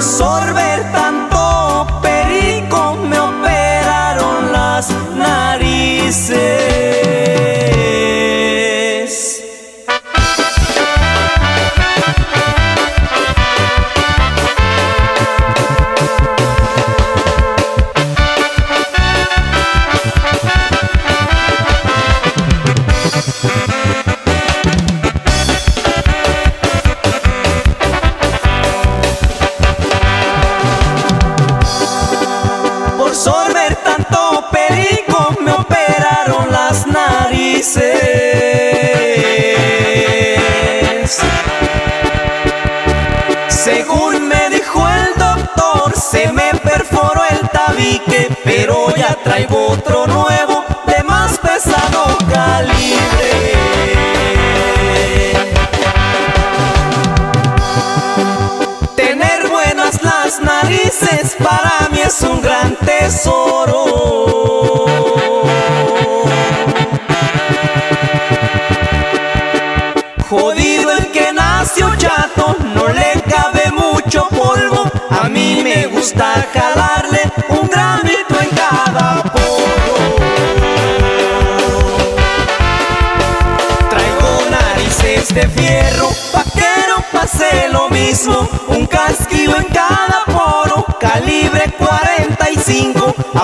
Sorber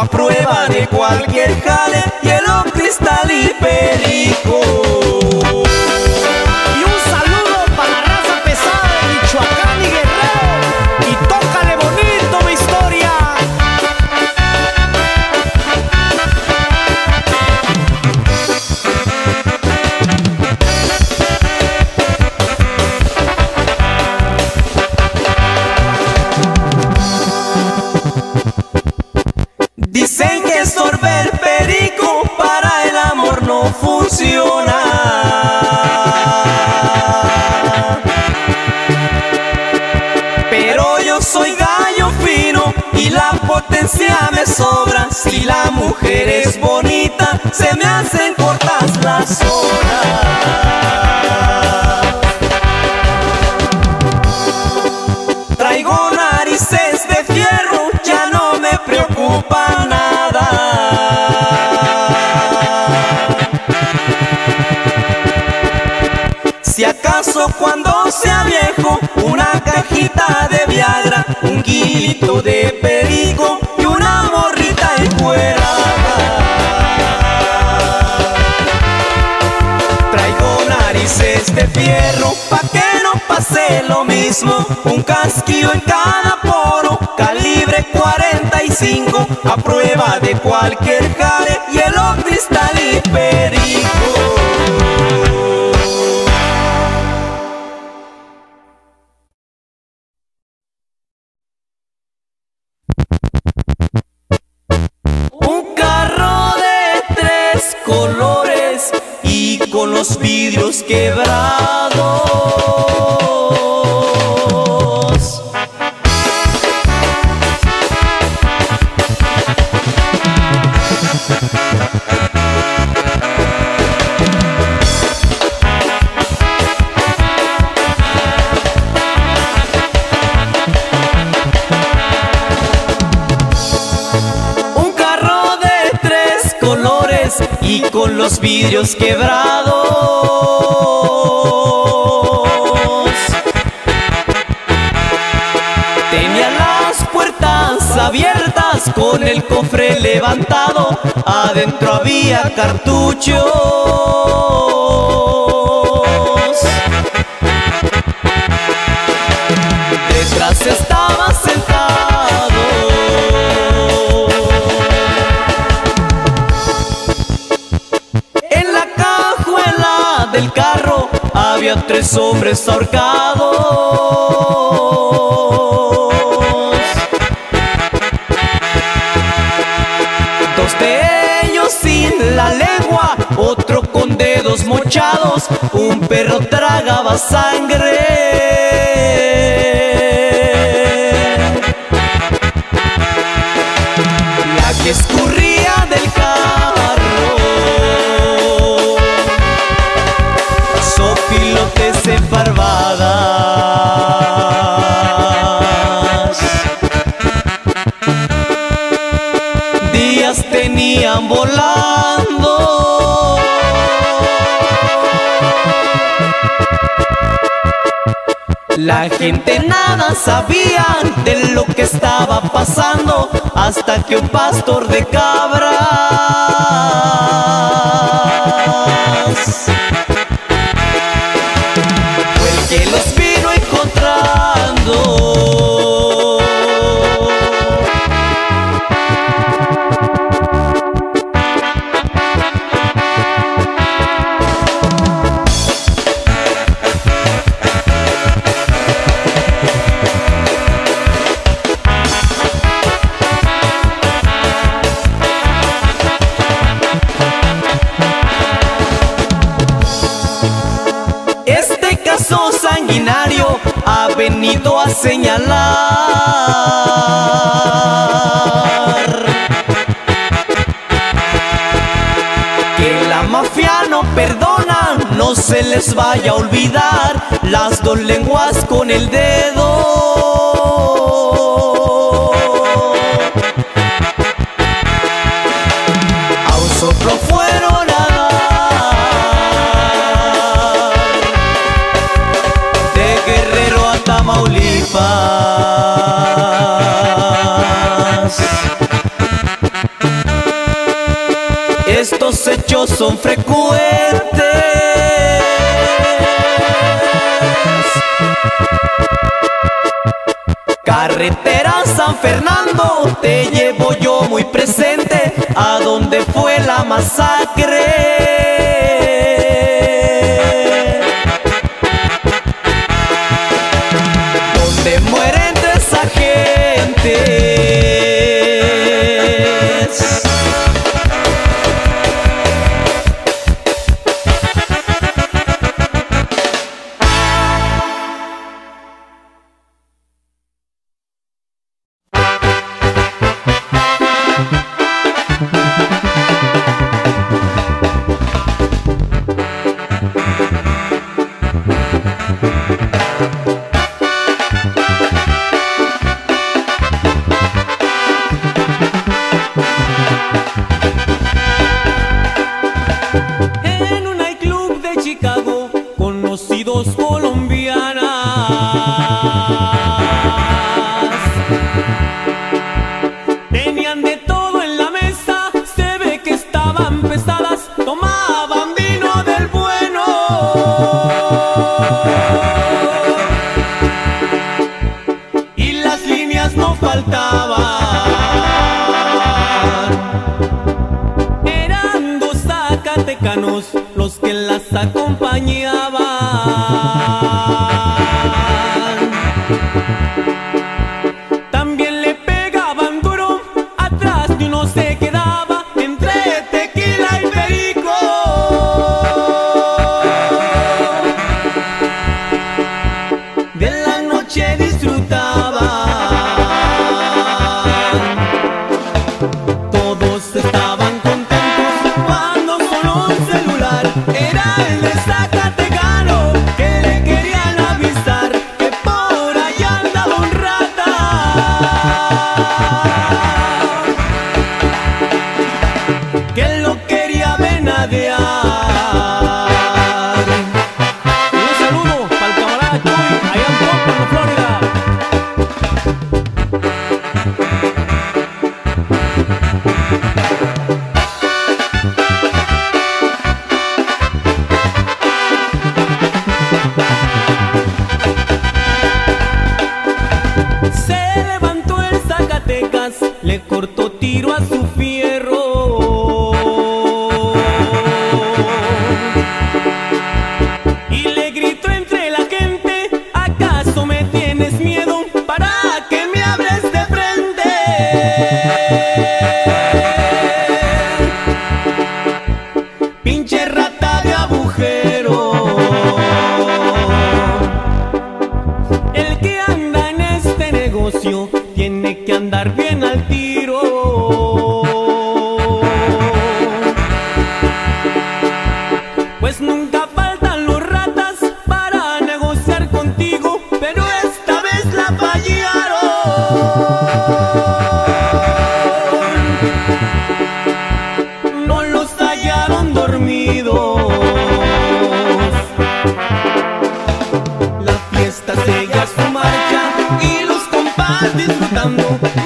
a prueba de cualquier jale, mujer es bonita, se me hacen cortas las horas. Traigo narices de fierro, ya no me preocupa nada. Si acaso cuando sea viejo, una cajita de Viagra, un kilito de perico lo mismo. Un casquillo en cada poro, calibre 45, a prueba de cualquier jale, hielo, cristal y perico. Abiertas con el cofre levantado. Adentro había cartuchos. Detrás estaba sentado. En la cajuela del carro había tres hombres ahorcados. un perro tragaba sangre. La que escurría del carro, sopilotes enfarbadas. Días tenían volando. La gente nada sabía de lo que estaba pasando hasta que un pastor de cabras señalar que la mafia no perdona, no se les vaya a olvidar las dos lenguas con el dedo. Estos hechos son frecuentes. Carretera San Fernando, te llevo yo muy presente a donde fue la masacre. faltaban. Eran dos zacatecanos los que las acompañaban.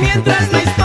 mientras la historia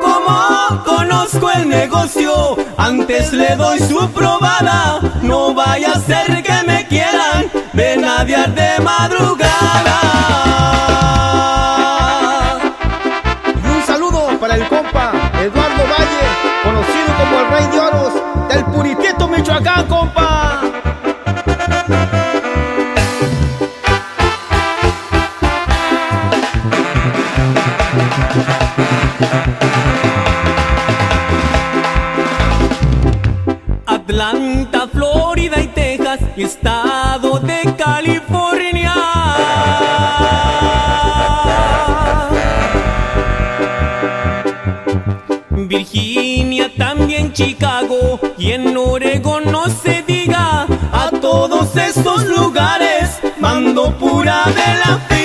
Como conozco el negocio, antes le doy su probada. No vaya a ser que me quieran de de madrugada. Y un saludo para el compa Eduardo Valle, conocido como el Rey de Oros del Puriteto Michoacán. Dame la fe.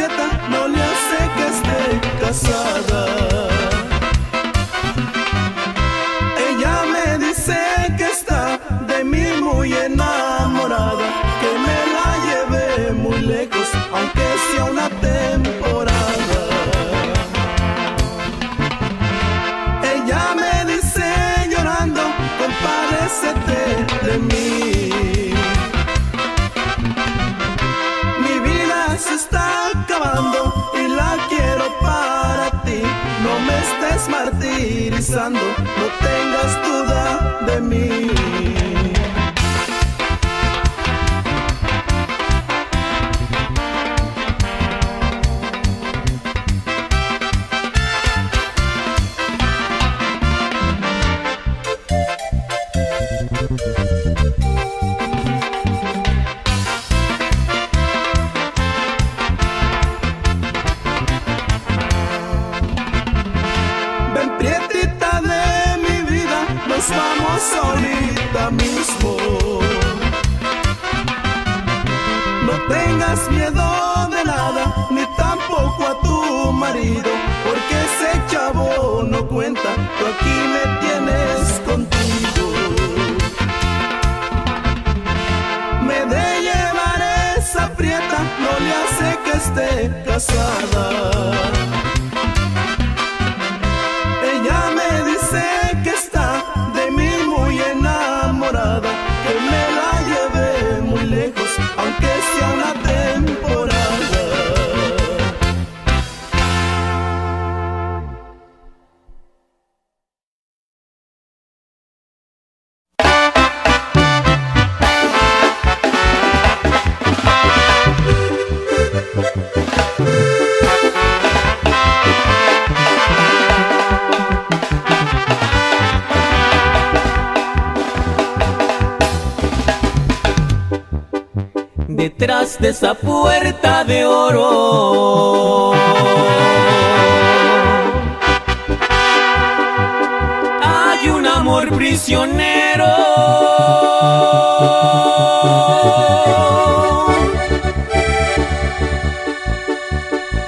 Esa no tengas duda de mí. De esa puerta de oro. Hay un amor prisionero.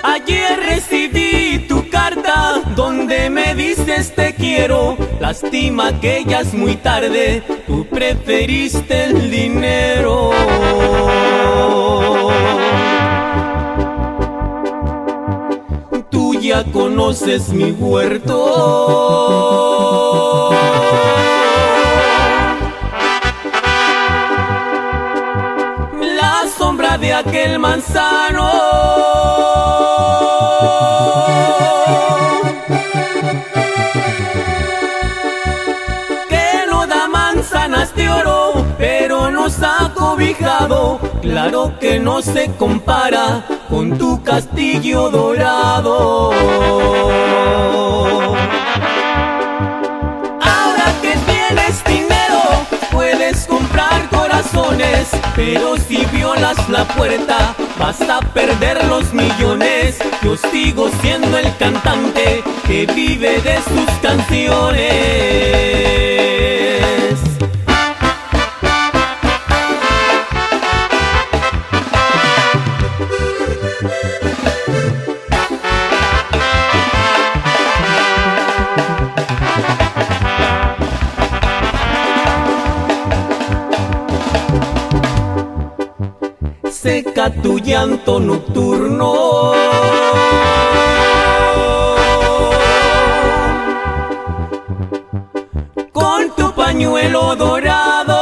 Ayer recibí tu carta donde me dices te quiero. Lástima que ya es muy tarde, tú preferiste el dinero. Conoces mi huerto. La sombra de aquel manzano. Que no da manzanas de oro, pero nos ha cobijado. Claro que no se compara con tu castillo dorado. Ahora que tienes dinero, puedes comprar corazones, pero si violas la puerta, vas a perder los millones. Yo sigo siendo el cantante que vive de sus canciones. Seca tu llanto nocturno. Con tu pañuelo dorado.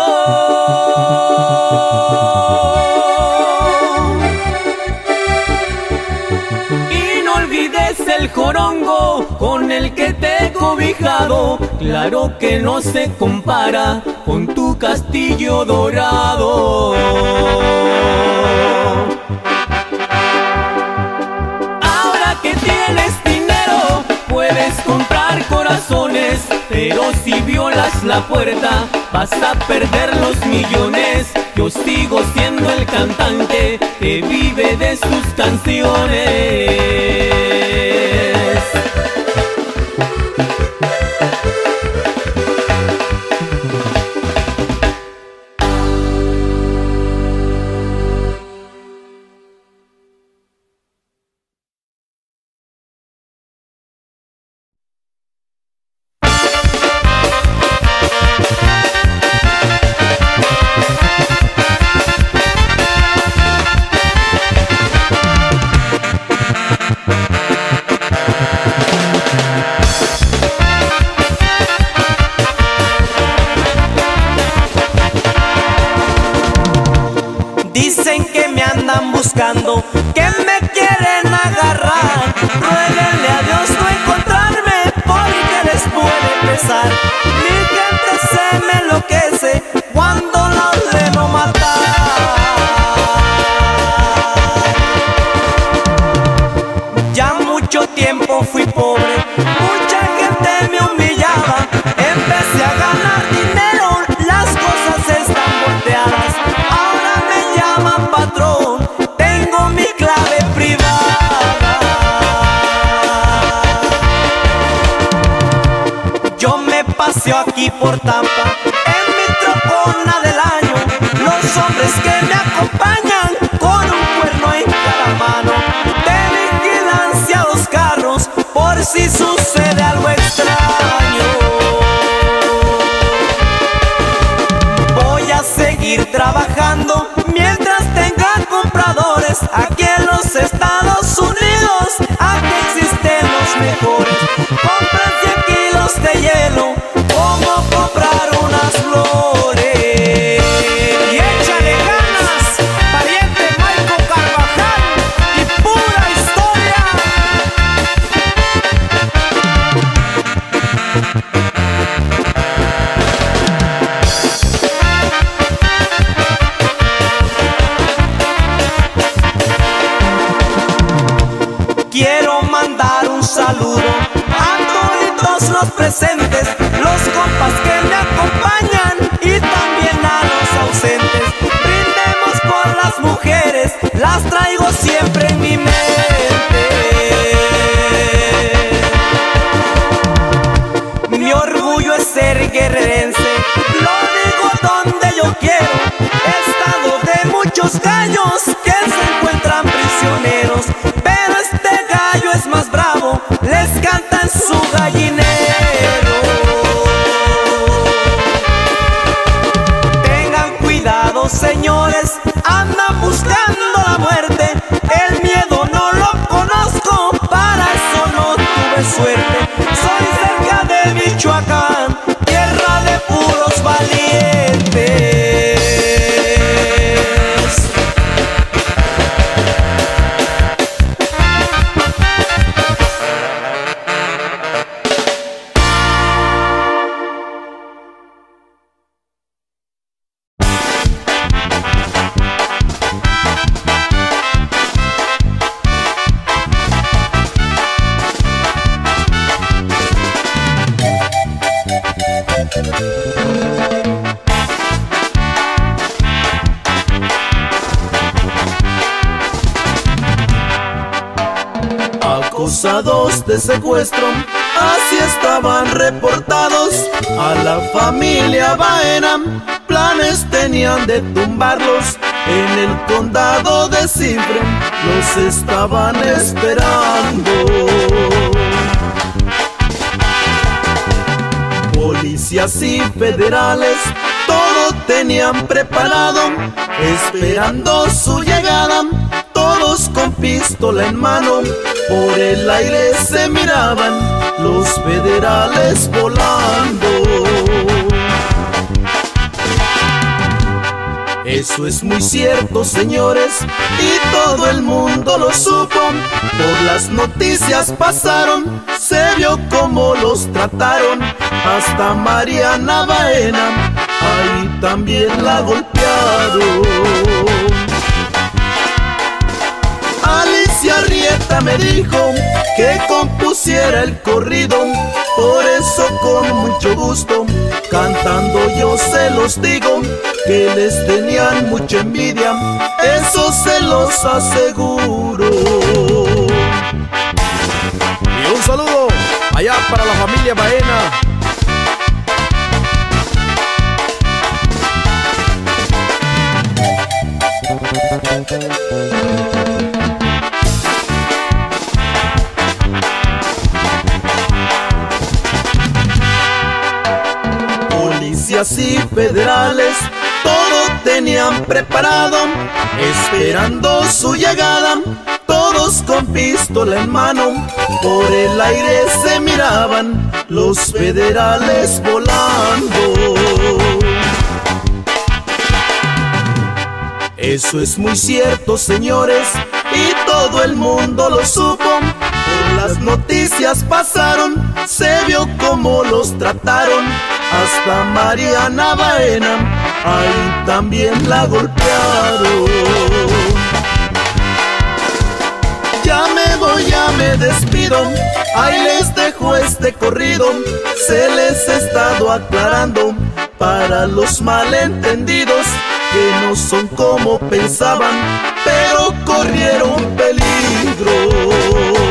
Y no olvides el jorongo con el que te he cobijado. Claro que no se compara con tu castillo dorado. Pero si violas la puerta, vas a perder los millones. Yo sigo siendo el cantante que vive de sus canciones. Aquí por Tampa, en mi trocona del año. Los hombres que me acompañan unas estaban esperando. Policías y federales todo tenían preparado, esperando su llegada todos con pistola en mano, por el aire se miraban los federales volando. Eso es muy cierto, señores, y todo el mundo lo supo. Por las noticias pasaron, se vio cómo los trataron. Hasta Mariana Baena, ahí también la golpearon. Alicia Rieta me dijo que compusiera el corrido, por eso con mucho gusto, cantando yo se los digo, que les tenían mucha envidia, eso se los aseguro. Y un saludo allá para la familia Baena. Y federales todo tenían preparado, esperando su llegada, todos con pistola en mano, por el aire se miraban los federales volando. Eso es muy cierto, señores, y todo el mundo lo supo. Por las noticias pasaron, se vio cómo los trataron. Hasta Mariana Baena, ahí también la golpearon. Ya me voy, ya me despido, ahí les dejo este corrido. Se les ha estado aclarando para los malentendidos que no son como pensaban, pero corrieron peligro.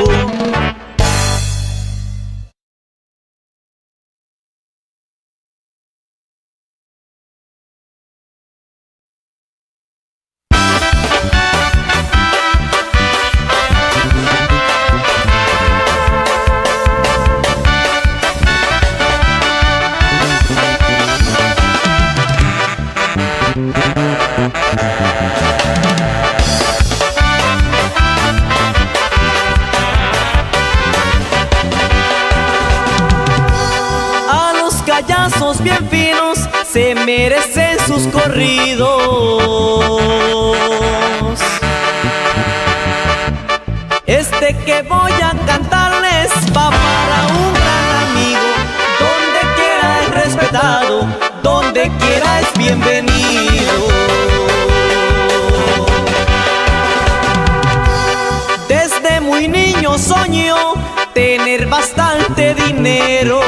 Soñó tener bastante dinero.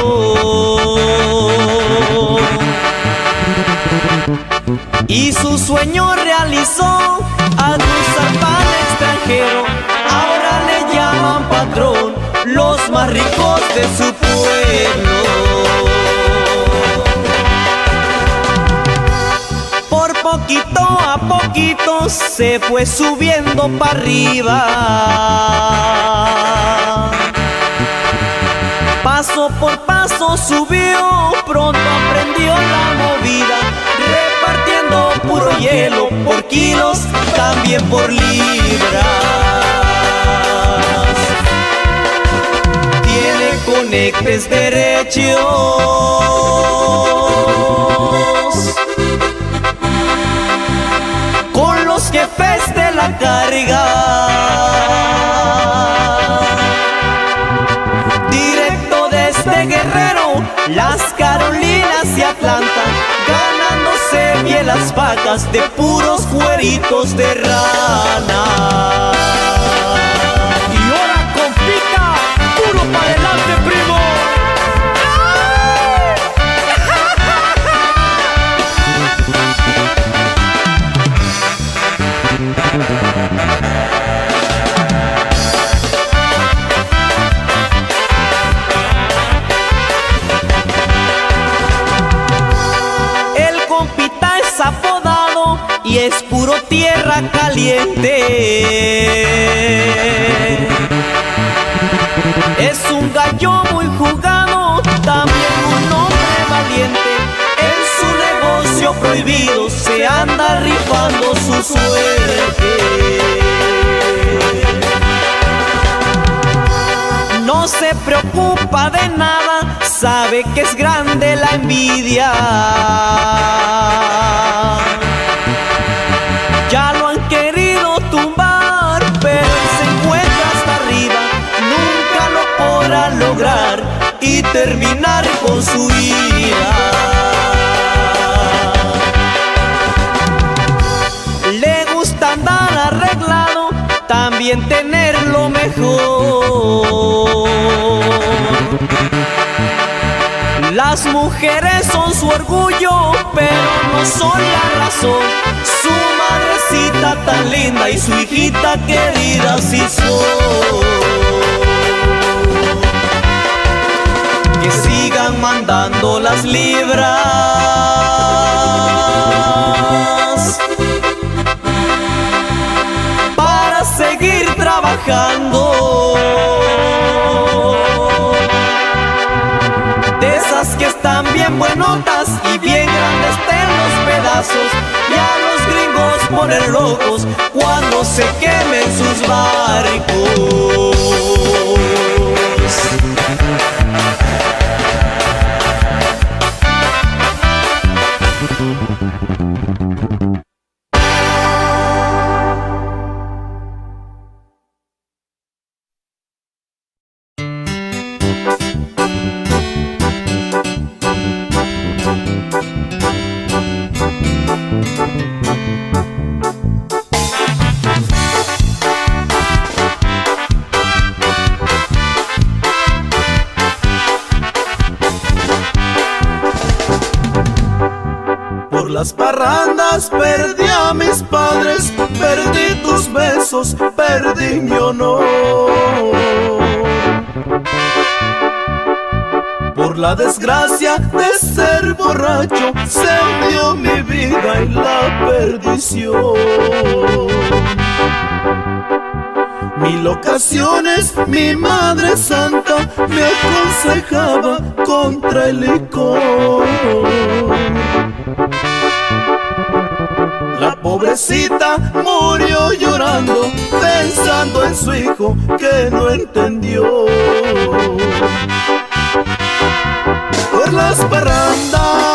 Y su sueño realizó a cruzar para el extranjero. Ahora le llaman patrón los más ricos de su pueblo. Poquito a poquito se fue subiendo para arriba. Paso por paso subió, pronto aprendió la movida, repartiendo puro hielo por kilos, también por libras. Tiene conectes derechos con los jefes de la carga. Directo desde Guerrero, las Carolinas y Atlanta, ganándose bien las vacas de puros cueritos de rana. Y ahora con pica, puro para adelante, tierra caliente. Es un gallo muy jugado, también un hombre valiente. En su negocio prohibido se anda rifando su suerte. No se preocupa de nada, sabe que es grande la envidia. Terminar con su vida. Le gusta andar arreglado, también tener lo mejor. Las mujeres son su orgullo, pero no son la razón. Su madrecita tan linda y su hijita querida sí son. Que sigan mandando las libras para seguir trabajando. De esas que están bien buenotas y bien grandes de los pedazos. Y a los gringos poner locos cuando se quemen sus barcos. Perdí mi honor. Por la desgracia de ser borracho, se hundió mi vida en la perdición. Mil ocasiones mi madre santa me aconsejaba contra el licor. Pobrecita murió llorando, pensando en su hijo que no entendió. Por las parrandas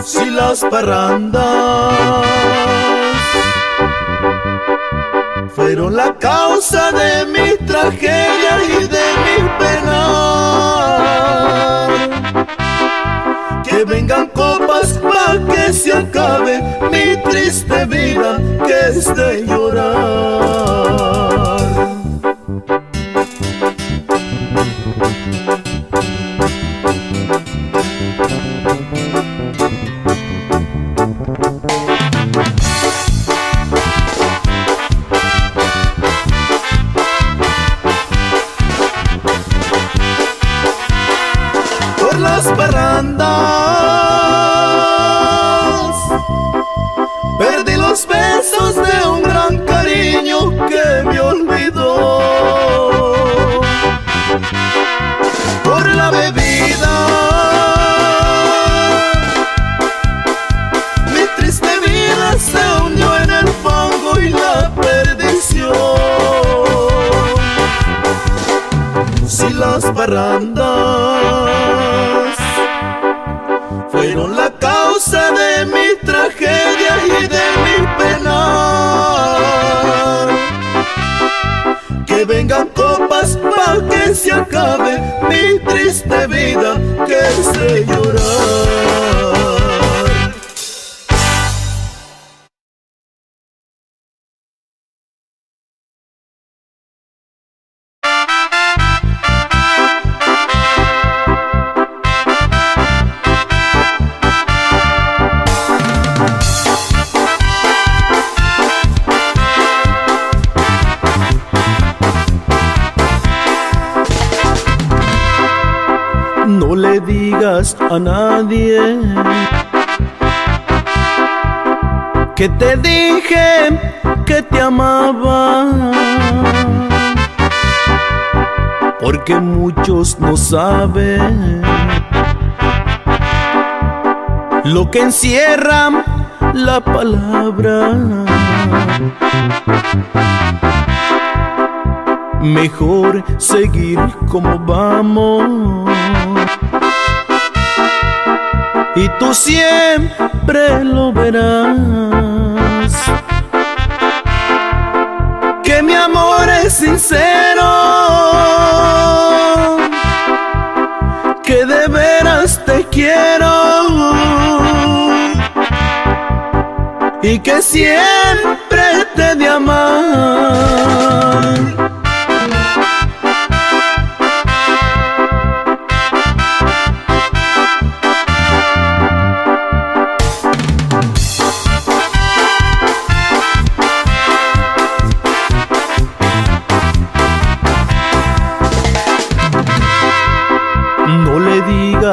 Si las parrandas fueron la causa de mi tragedia y de mi pena. Que vengan copas para que se acabe mi triste vida que es de llorar. Fueron la causa de mi tragedia y de mi pena. Que vengan copas para que se acabe mi triste vida que es de que te dije que te amaba. Porque muchos no saben lo que encierra la palabra. Mejor seguir como vamos. Y tú siempre lo verás. Que mi amor es sincero. Que de veras te quiero. Y que siempre te de amar.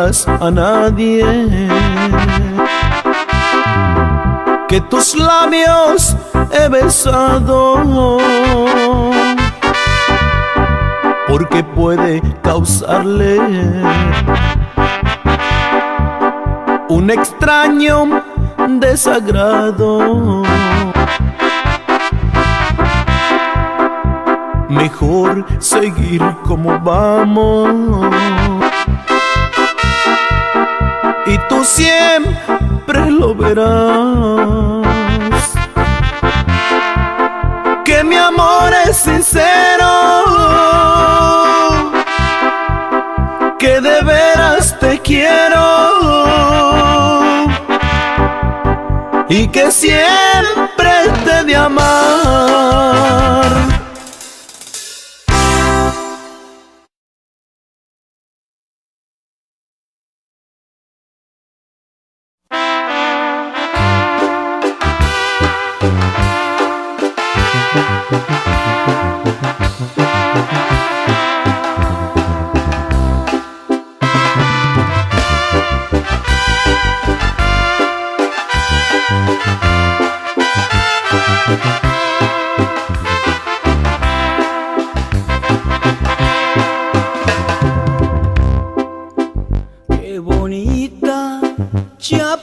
A nadie. Que tus labios he besado. Porque puede causarle un extraño desagrado. Mejor seguir como vamos y tú siempre lo verás. Que mi amor es sincero, que de veras te quiero y que siempre te de amar.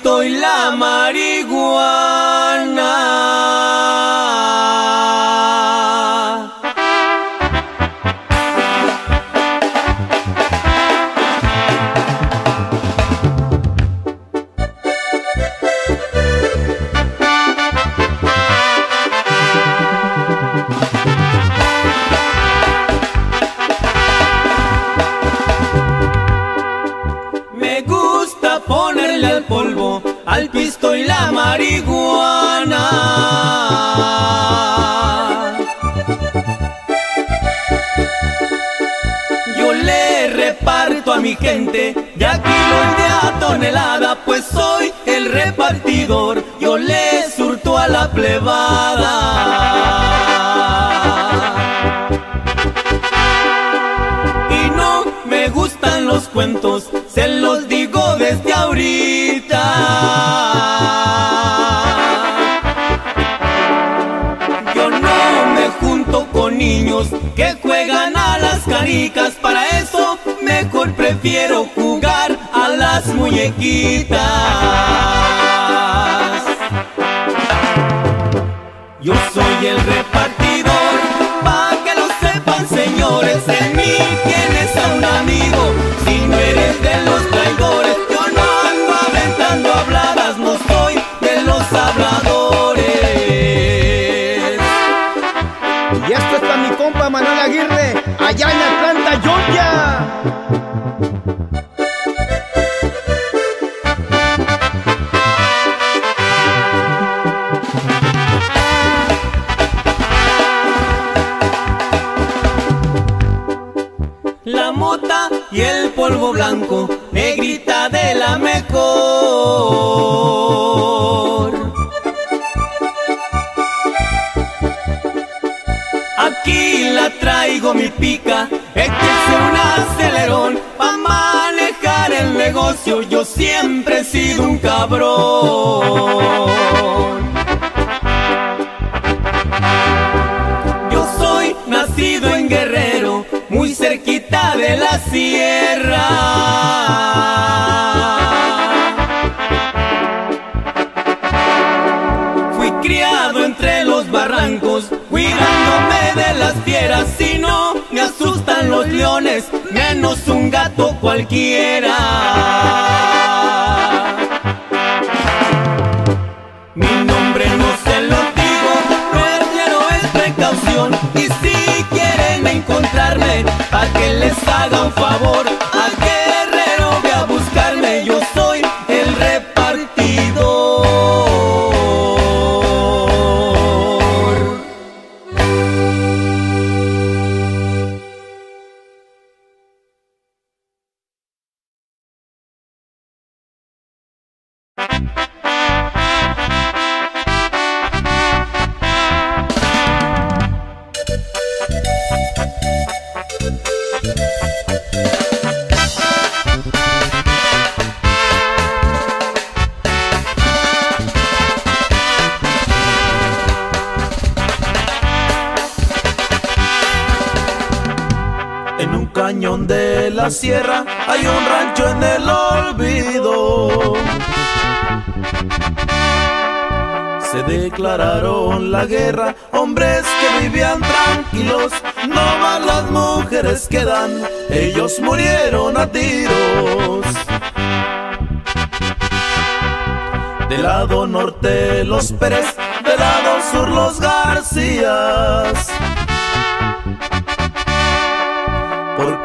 estoy la más prefiero jugar a las muñequitas. Yo soy el repartidor, pa' que lo sepan señores, en mí tienes a un amigo, si no eres de los traidores, yo no ando aventando habladas, no soy de los habladores. Y esto es para mi compa Manuel Aguirre, allá en Atlanta, Georgia. Negrita cualquiera. Mi nombre no se lo digo, prefiero es precaución. Y si quieren encontrarme, pa' que les haga un favor, hay un rancho en el olvido. Se declararon la guerra, hombres que vivían tranquilos, no más las mujeres quedan, ellos murieron a tiros. Del lado norte los Pérez, del lado sur los Garcías.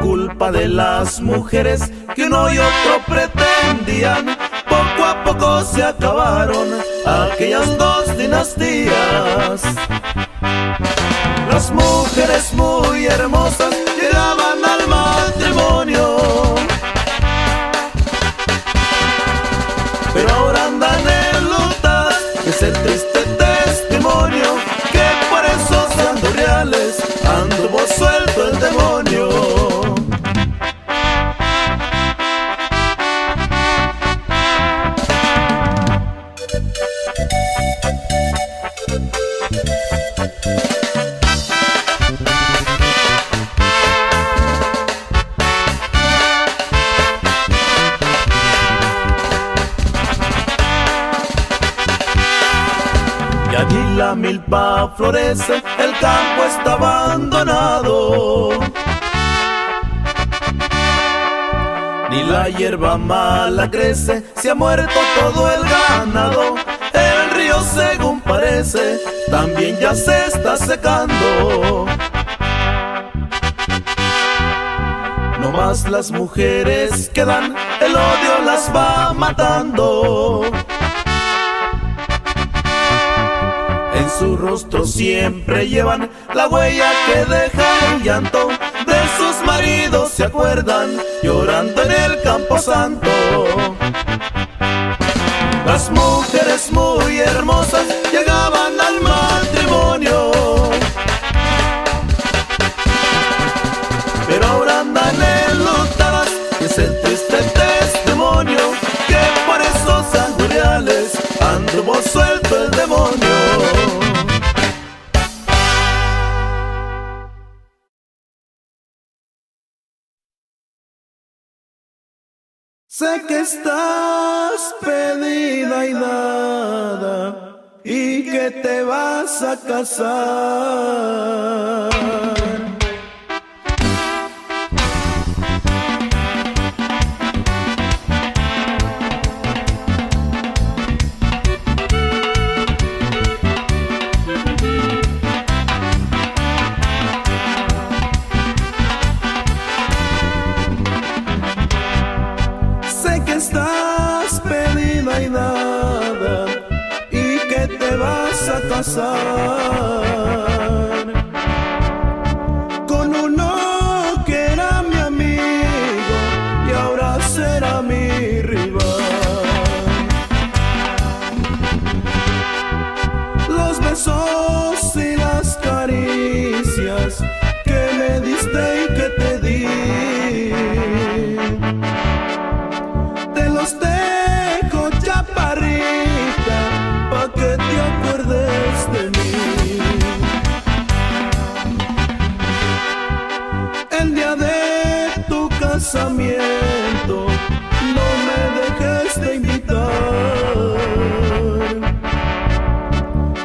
Culpa de las mujeres que uno y otro pretendían, poco a poco se acabaron aquellas dos dinastías. Las mujeres muy hermosas llegaban al matrimonio. Florece, el campo está abandonado. Ni la hierba mala crece, se ha muerto todo el ganado. El río según parece, también ya se está secando. No más las mujeres quedan, el odio las va matando. En su rostro siempre llevan la huella que deja el llanto de sus maridos, se acuerdan llorando en el campo santo. Las mujeres muy hermosas llegaban al matrimonio, Sé que estás pedida y dada y que te vas a casar. Vas no me dejes de invitar.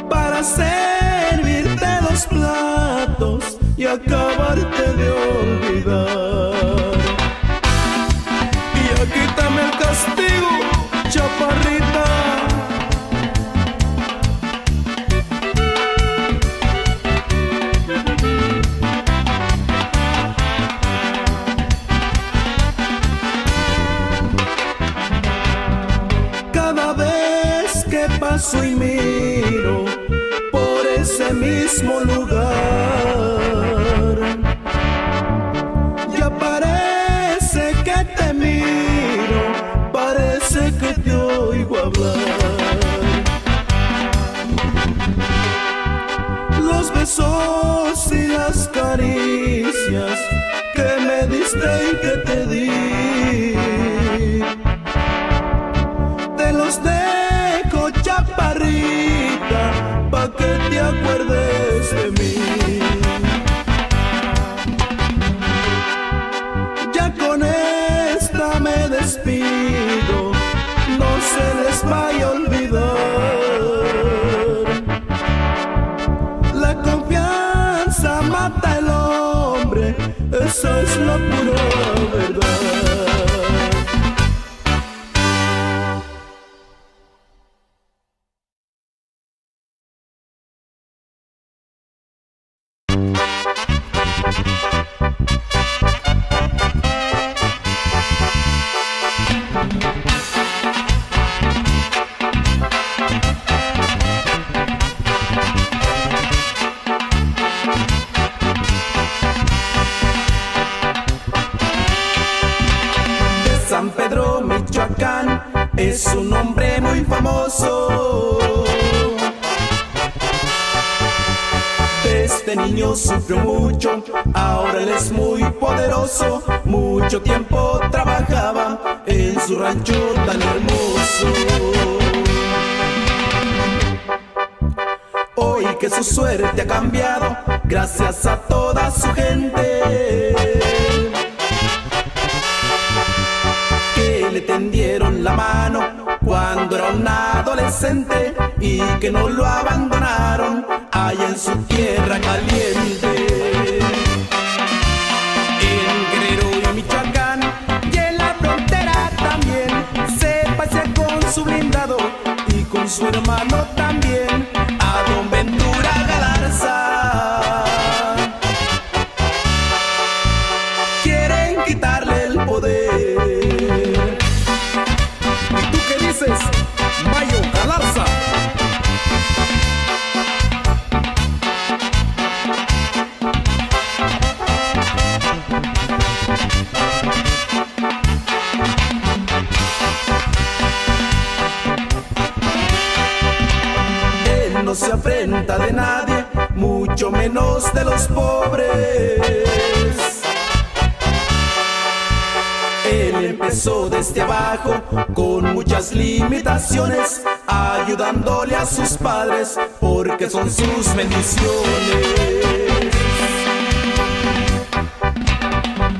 Para servirte los platos y acabarte de que paso Mucho tiempo trabajaba en su rancho tan hermoso. Hoy que su suerte ha cambiado, gracias a toda su gente. Que le tendieron la mano cuando era un adolescente y que no lo abandonaron allá en su tierra padres porque son sus bendiciones.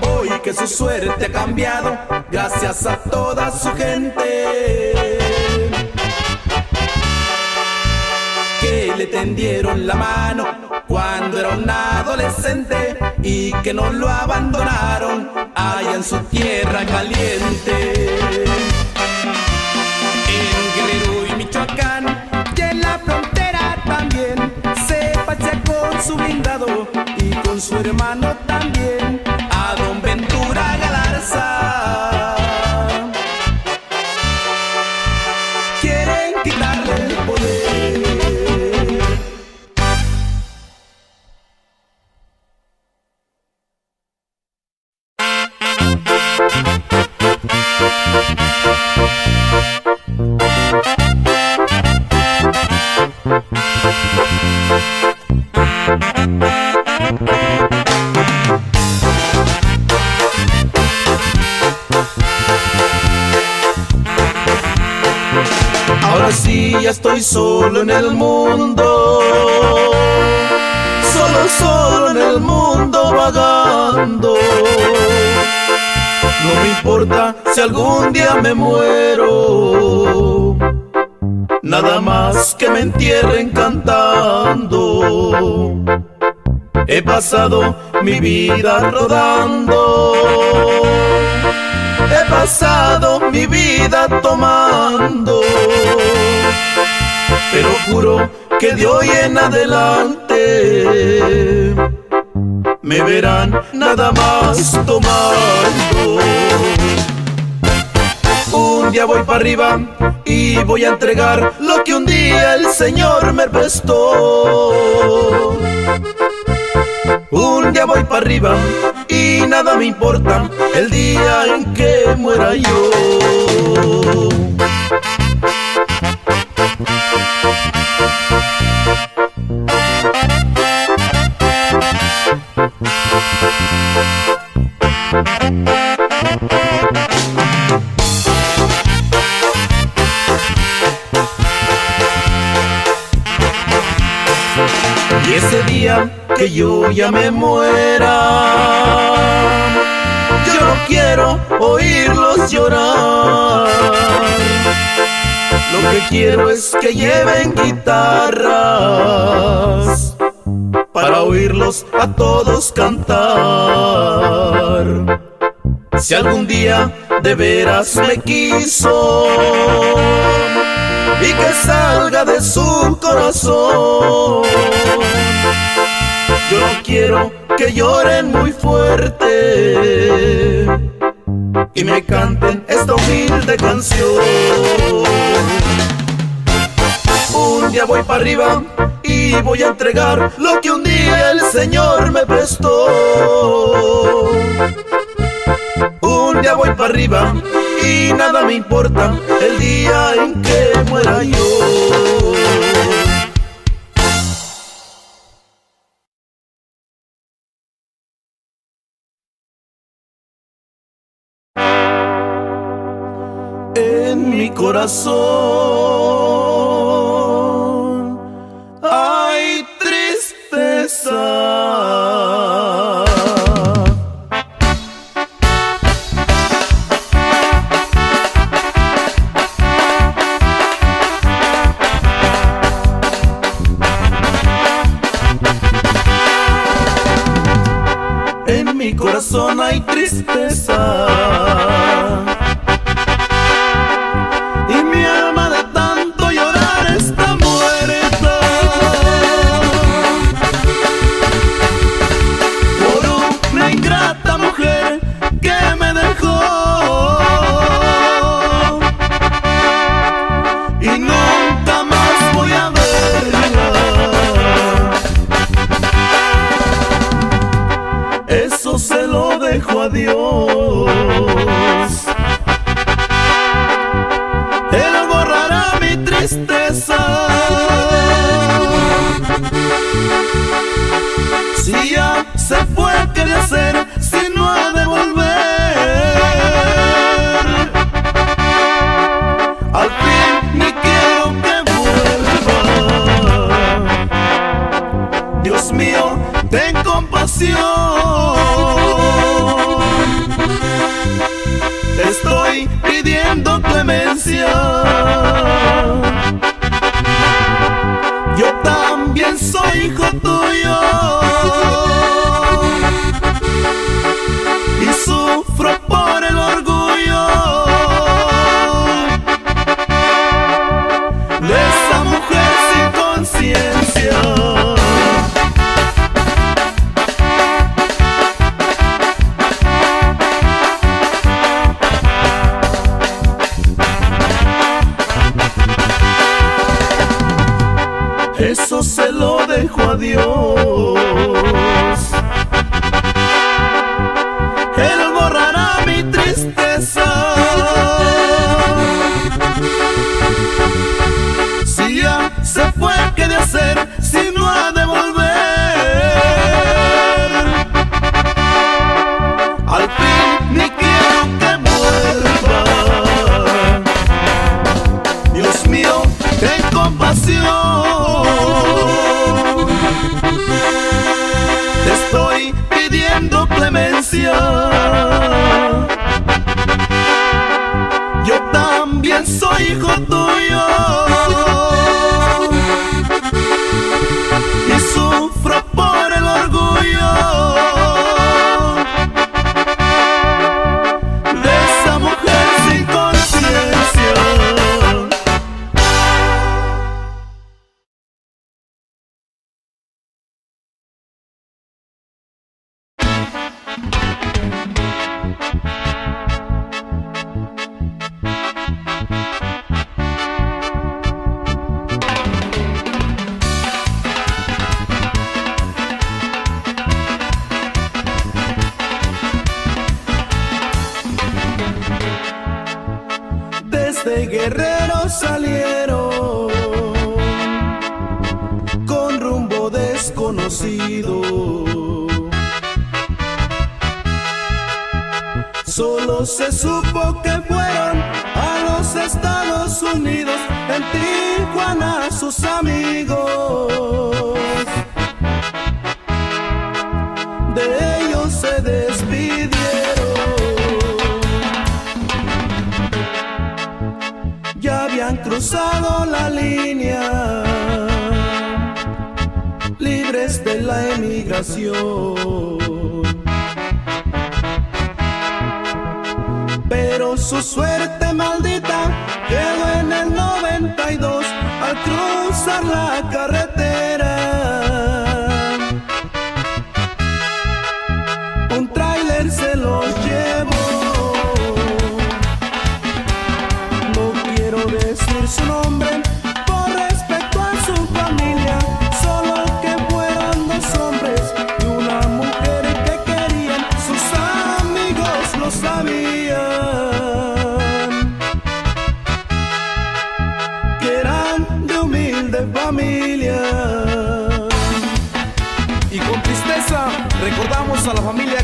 Hoy que su suerte ha cambiado, gracias a toda su gente. que le tendieron la mano cuando era un adolescente y que no lo abandonaron allá en su tierra caliente. Frontera también. Se pasea con su blindado y con su hermano estoy solo en el mundo. Solo, solo en el mundo vagando. No me importa si algún día me muero. Nada más que me entierren cantando. He pasado mi vida rodando. He pasado mi vida tomando. Juro que de hoy en adelante me verán nada más tomando. Un día voy para arriba y voy a entregar lo que un día el Señor me prestó. Un día voy para arriba y nada me importa el día en que muera yo. Ya me muera, yo no quiero oírlos llorar. Lo que quiero es que lleven guitarras para oírlos a todos cantar. Si algún día de veras me quiso y que salga de su corazón. Yo quiero que lloren muy fuerte y me canten esta humilde canción. Un día voy para arriba y voy a entregar lo que un día el Señor me prestó. Un día voy para arriba y nada me importa el día en que muera yo. corazón hay tristeza. En mi corazón hay tristeza. demencia. Yo también soy hijo tuyo.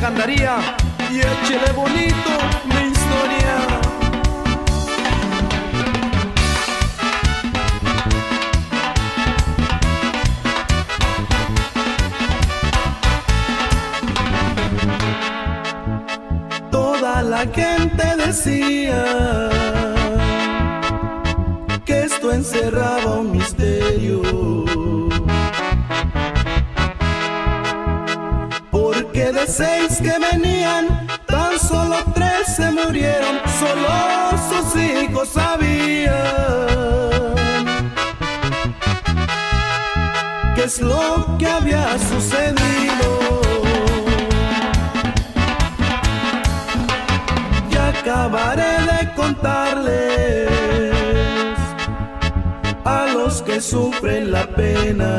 Andaría y échele bonito mi historia. Toda la gente decía que esto encerraba un misterio. Seis que venían, tan solo tres se murieron, solo sus hijos sabían. ¿Qué es lo que había sucedido? Ya acabaré de contarles a los que sufren la pena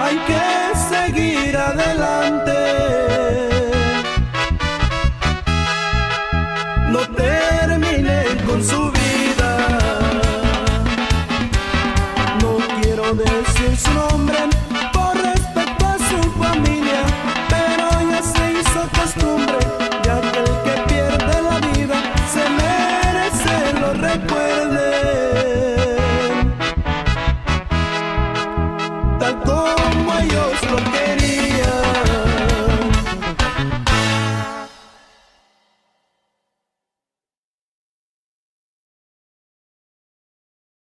hay que seguir adelante